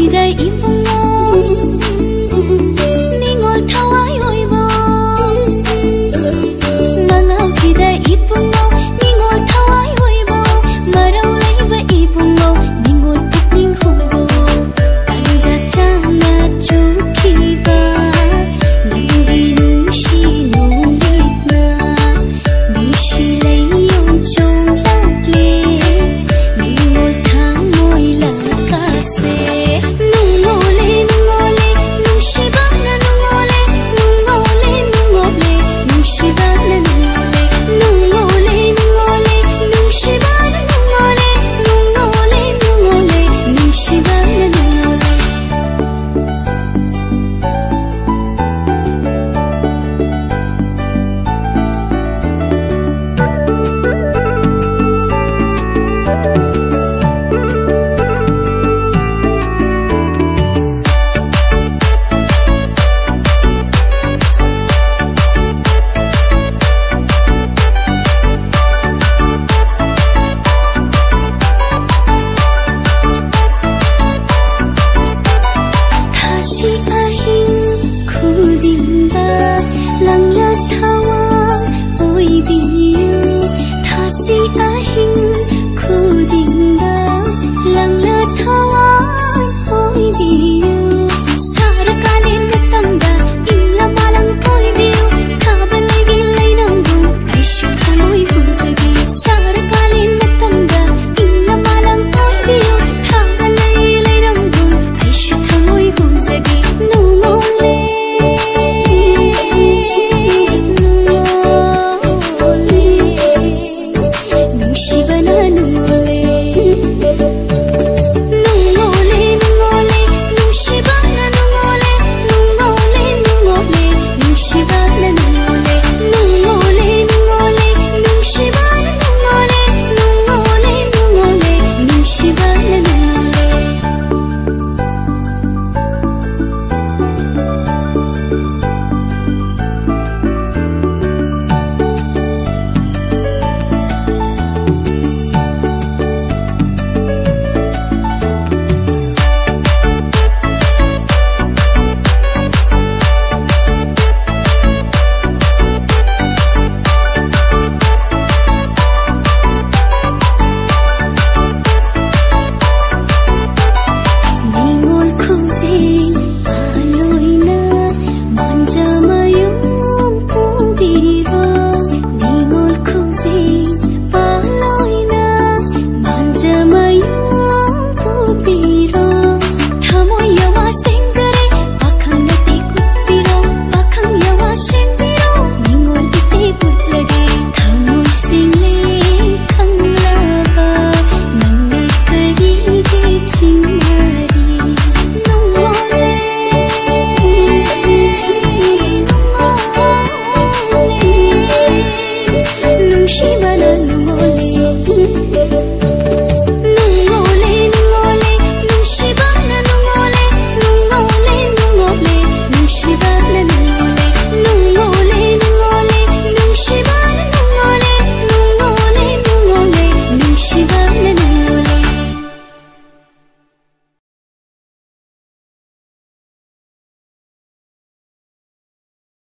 期待一封 You.